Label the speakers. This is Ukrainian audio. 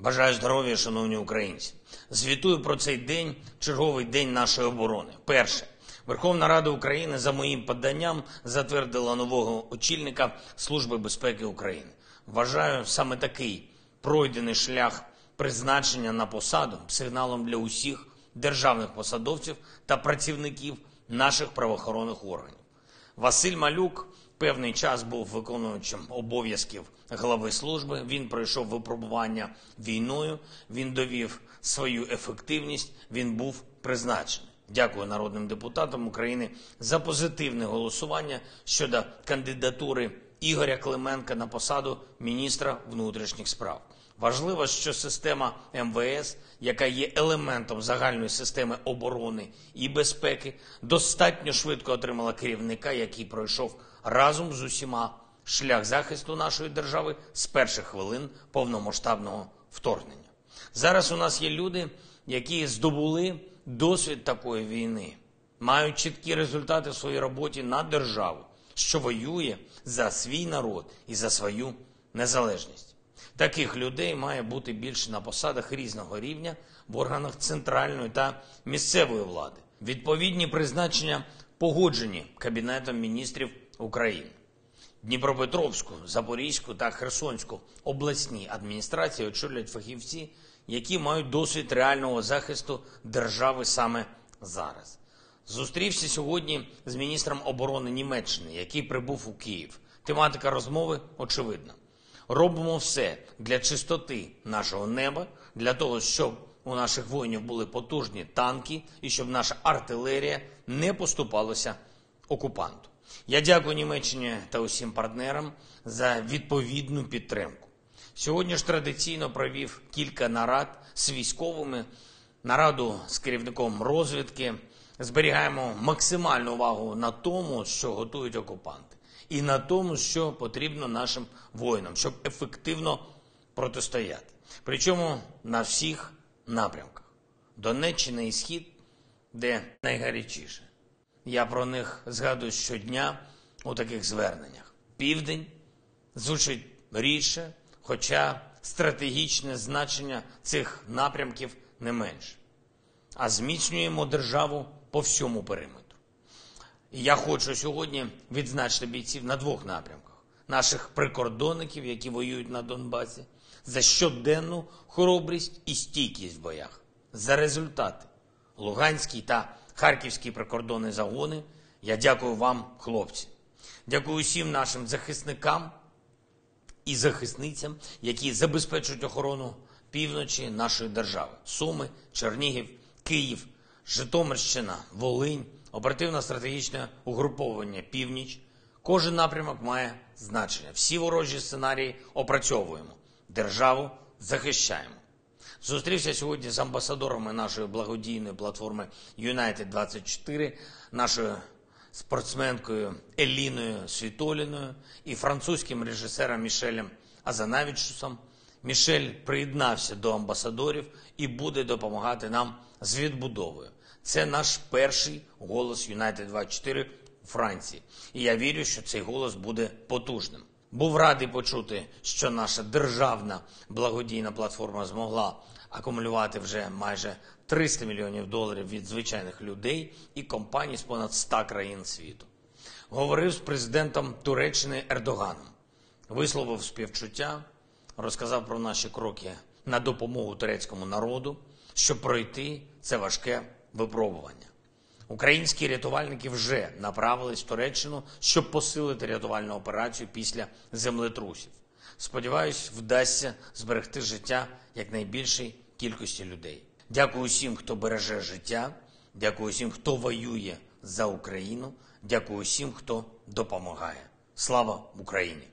Speaker 1: Бажаю здоров'я, шановні українці. Звітую про цей день, черговий день нашої оборони. Перше. Верховна Рада України за моїм поданням затвердила нового очільника Служби безпеки України. Вважаю саме такий пройдений шлях призначення на посаду сигналом для усіх державних посадовців та працівників наших правоохоронних органів. Василь Малюк певний час був виконуючим обов'язків глави служби. Він пройшов випробування війною. Він довів свою ефективність. Він був призначений. Дякую народним депутатам України за позитивне голосування щодо кандидатури Ігоря Клименка на посаду міністра внутрішніх справ. Важливо, що система МВС, яка є елементом загальної системи оборони і безпеки, достатньо швидко отримала керівника, який пройшов разом з усіма шлях захисту нашої держави з перших хвилин повномасштабного вторгнення. Зараз у нас є люди, які здобули досвід такої війни, мають чіткі результати в своїй роботі на державу, що воює за свій народ і за свою незалежність. Таких людей має бути більше на посадах різного рівня в органах центральної та місцевої влади. Відповідні призначення погоджені Кабінетом міністрів України. Дніпропетровську, Запорізьку та Херсонську обласні адміністрації очолюють фахівці, які мають досвід реального захисту держави саме зараз. Зустрівся сьогодні з міністром оборони Німеччини, який прибув у Київ. Тематика розмови очевидна. Робимо все для чистоти нашого неба, для того, щоб у наших воїнів були потужні танки і щоб наша артилерія не поступалася окупанту. Я дякую Німеччині та усім партнерам за відповідну підтримку. Сьогодні ж традиційно провів кілька нарад з військовими, нараду з керівником розвідки. Зберігаємо максимальну увагу на тому, що готують окупанти, і на тому, що потрібно нашим воїнам, щоб ефективно протистояти. Причому на всіх напрямках Донеччина і Схід, де найгарячіше. Я про них згадую щодня у таких зверненнях. Південь звучить рідше, хоча стратегічне значення цих напрямків не менше. А зміцнюємо державу по всьому периметру. І я хочу сьогодні відзначити бійців на двох напрямках: наших прикордонників, які воюють на Донбасі, за щоденну хоробрість і стійкість в боях, за результати Луганський та Харківські прикордонні загони. Я дякую вам, хлопці. Дякую усім нашим захисникам і захисницям, які забезпечують охорону півночі нашої держави: Суми, Чернігів, Київ, Житомирщина, Волинь, оперативно-стратегічне угруповання Північ. Кожен напрямок має значення. Всі ворожі сценарії опрацьовуємо. Державу захищаємо. Зустрівся сьогодні з амбасадорами нашої благодійної платформи United 24 нашою спортсменкою Еліною Світоліною і французьким режисером Мішелем Азанавічусом. Мішель приєднався до амбасадорів і буде допомагати нам з відбудовою. Це наш перший голос United 24 у Франції. І я вірю, що цей голос буде потужним. Був радий почути, що наша державна благодійна платформа змогла акумулювати вже майже 300 мільйонів доларів від звичайних людей і компаній з понад 100 країн світу. Говорив з президентом Туреччини Ердоганом, висловив співчуття, розказав про наші кроки на допомогу турецькому народу, щоб пройти це важке випробування. Українські рятувальники вже направились в Туреччину, щоб посилити рятувальну операцію після землетрусів. Сподіваюсь, вдасться зберегти життя якнайбільшій кількості людей. Дякую усім, хто береже життя. Дякую усім, хто воює за Україну. Дякую усім, хто допомагає. Слава Україні!